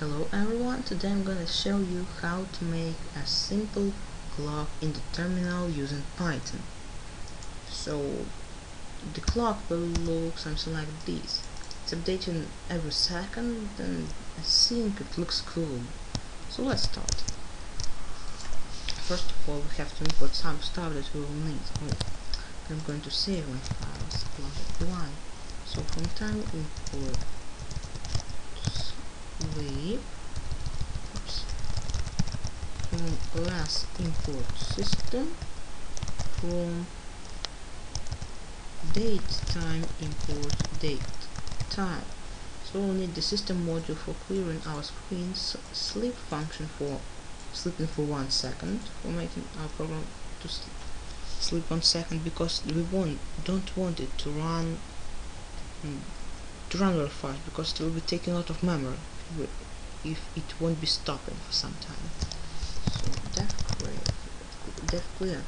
Hello everyone, today I'm gonna show you how to make a simple clock in the terminal using Python. So the clock will look something like this. It's updating every second and I think it looks cool. So let's start. First of all we have to import some stuff that we will need. Oh, I'm going to save my files. So from time import sleep oops, from last import system from date time import date time. So we'll need the system module for clearing our screens sleep function for sleeping for one second for making our program to sleep one second because we won't don't want it to run mm, to run very fast because it will be taking a lot of memory if it won't be stopping for some time. So def clear, def clear.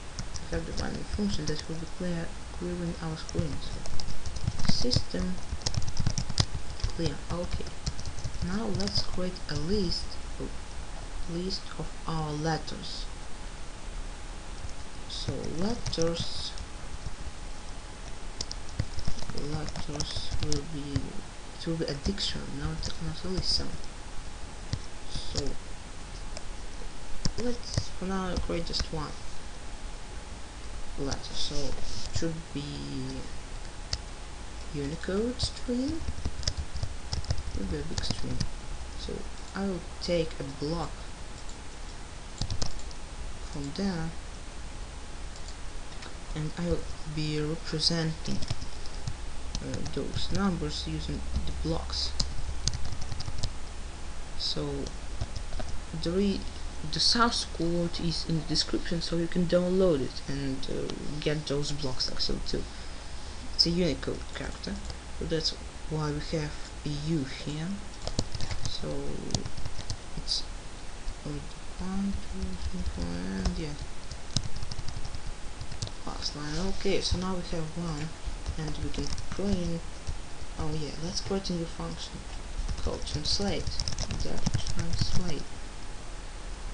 We have the running function that will be clear, clearing our screen. So system clear. Okay. Now let's create a list, list of our letters. So letters, letters will be it will be a dictionary, not, not a listen. So let's for now create just one letter. So it should be Unicode string. It be a big string. So I will take a block from there and I will be representing uh, those numbers using the blocks. So the the source code is in the description so you can download it and uh, get those blocks actually too. It's a Unicode character so that's why we have a U here. So it's one, two, three, four, and yeah. Last line okay so now we have one and we can print oh yeah let's create a new function. Called translate. Translate?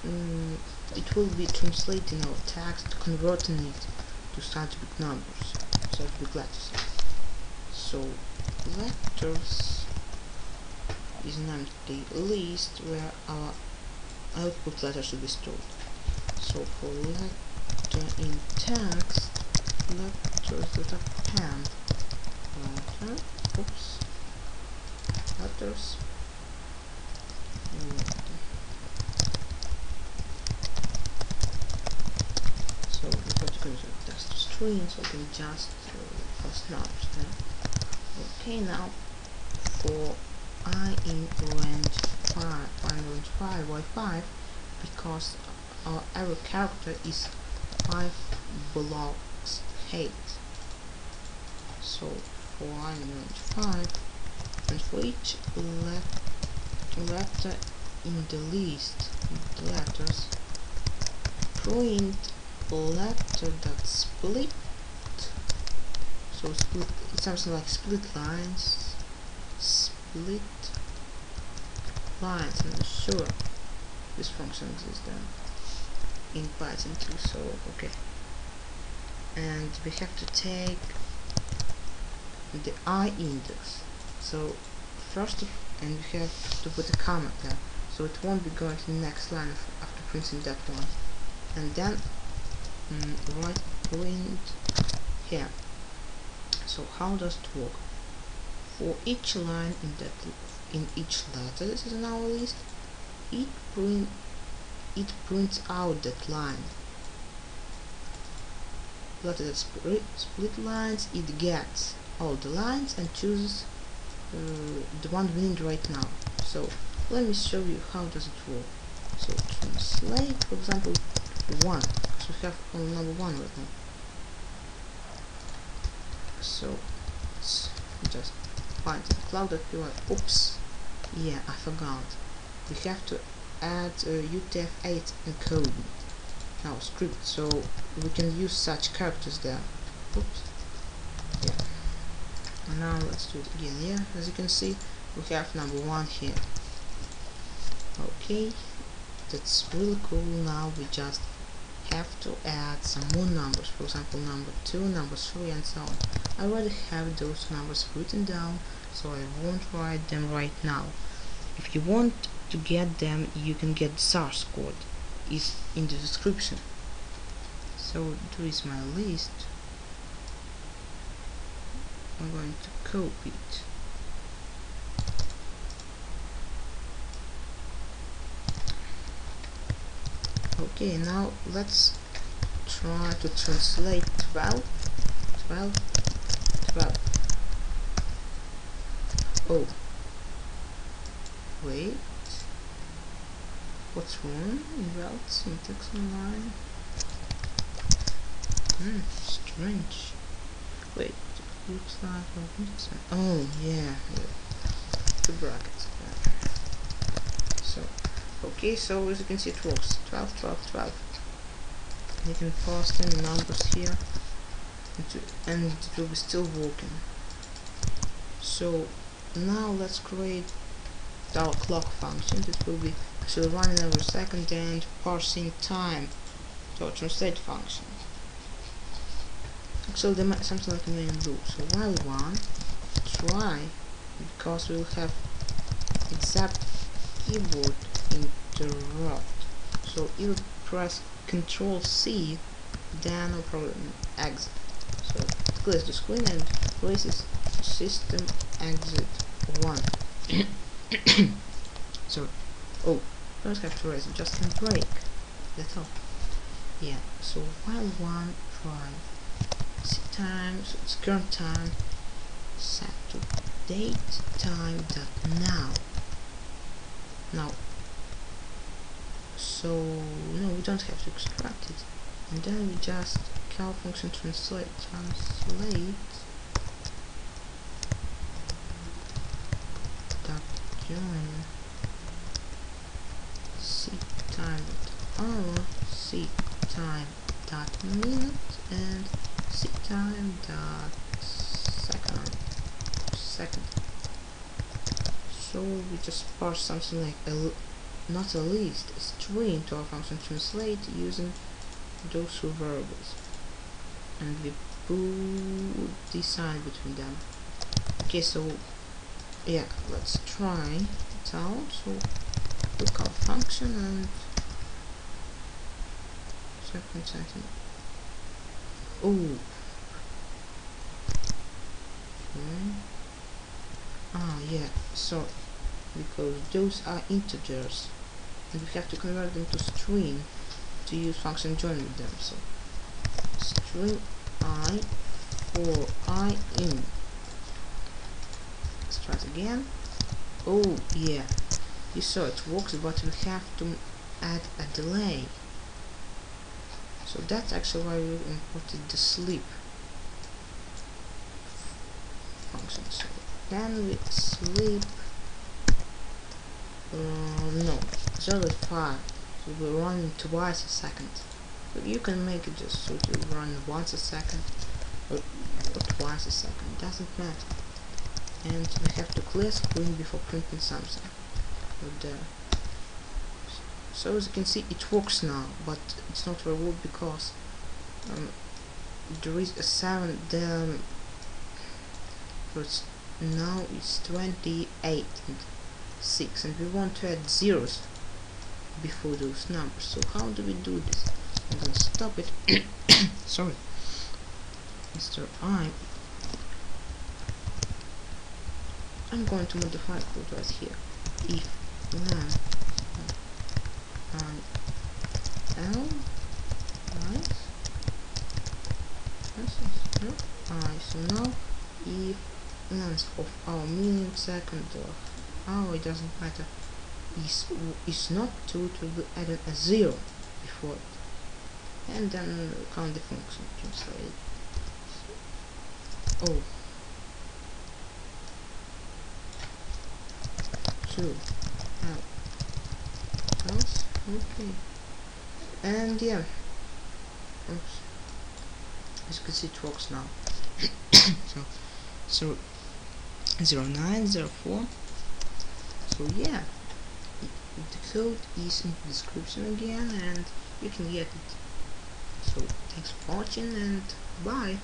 Mm, it will be translating our text converting it to such big numbers such big letters so letters is an empty list where our output letter should be stored. So for letter in text first with a pan. Okay. Oops. does. So we're going to finish with dust so we can just uh, for there. Okay now for I in range 5 I in range 5 y 5 because uh, every character is 5 below 8. So 405. And for each letter in the list of letters, print letter that split. So split, it's something like split lines. Split lines. I'm not sure this function exists then in Python two. So okay and we have to take the i index. So first and we have to put a comma there. So it won't be going to the next line after printing that one. And then mm, write print here. So how does it work? For each line in that in each letter this is in our list it print it prints out that line that split, lines it gets all the lines and chooses uh, the one we need right now. So let me show you how does it work. So translate for example one. So we have only number one right now. So let's just find the clock.py oops. Yeah I forgot. We have to add uh, UTF-8 encoding our script so we can use such characters there. Oops. Yeah. And now let's do it again yeah. As you can see we have number one here. Okay. That's really cool. Now we just have to add some more numbers for example number 2 number 3 and so on. I already have those numbers written down so I won't write them right now. If you want to get them you can get the source code is in the description. So there is my list. I'm going to copy it. Okay now let's try to translate 12 12 12 oh. Wait what's wrong about syntax online hmm strange. Wait looks like a oh yeah, two brackets. So okay so as you can see it works 12 12 12 you can pass in numbers here and it will be still working. So now let's create our clock function. That will be actually running every second and parsing time. Our translate function. So there might something like a main loop so while one try because we'll have except keyboard interrupt. So you press control C then no problem exit. So clears the screen and places system exit 1 so oh don't have to raise it just break the top. yeah so while one try set time so it's current time. Set to date time dot now. Now. So no we don't have to extract it. And then we just call function translate translate. Dot join hour seek time dot minute and seek time dot second. Second. So we just parse something like a not a list, a string to our function translate using those two variables. And we put sign between them. Okay so yeah let's try it out. So we call function and second second. Oh okay. ah yeah. So because those are integers and we have to convert them to string to use function join with them. So string i for i in. Let's try it again. Oh yeah. You saw it works but we have to add a delay so that's actually why we imported the sleep function so then we sleep uh, no, it's only 5. So we run twice a second. But you can make it just so to run once a second or, or twice a second. Doesn't matter. And we have to clear screen before printing something. With the so as you can see it works now, but it's not very good because um, there is a 7 then but now it's 28 and 6 and we want to add zeros before those numbers. So how do we do this? I'm gonna stop it. Sorry. Mr. I I'm going to modify the code right here. If then I L right I so now if of our second of oh it doesn't matter. Is is not 2 to be added a 0 before it. And then count the function translate oh. 2 else okay. And yeah. Oops. as you can see it works now. So so 0904 so yeah. The code is in the description again and you can get it. So thanks for watching and bye